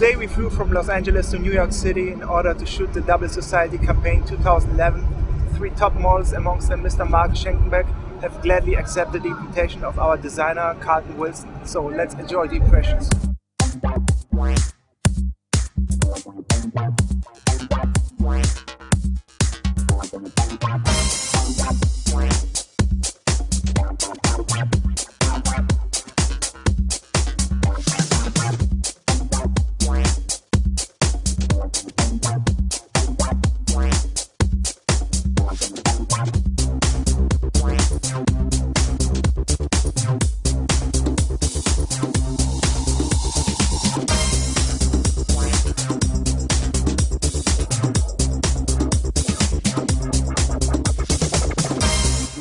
Los Angeles to New York City in order to shoot the W Society campaign 2011. Three top models, amongst them Mr. Mark Schenkenberg, have gladly accepted the invitation of our designer Carlton Wilson. So let's enjoy the impressions.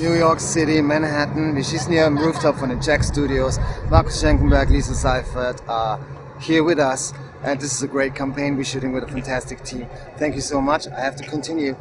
New York City, Manhattan. Wir schießen hier im Rooftop von den Jack Studios. Marcus Schenkenberg, Lisa Seiffert are here with us. And this is a great campaign. We're shooting with a fantastic team. Thank you so much. I have to continue.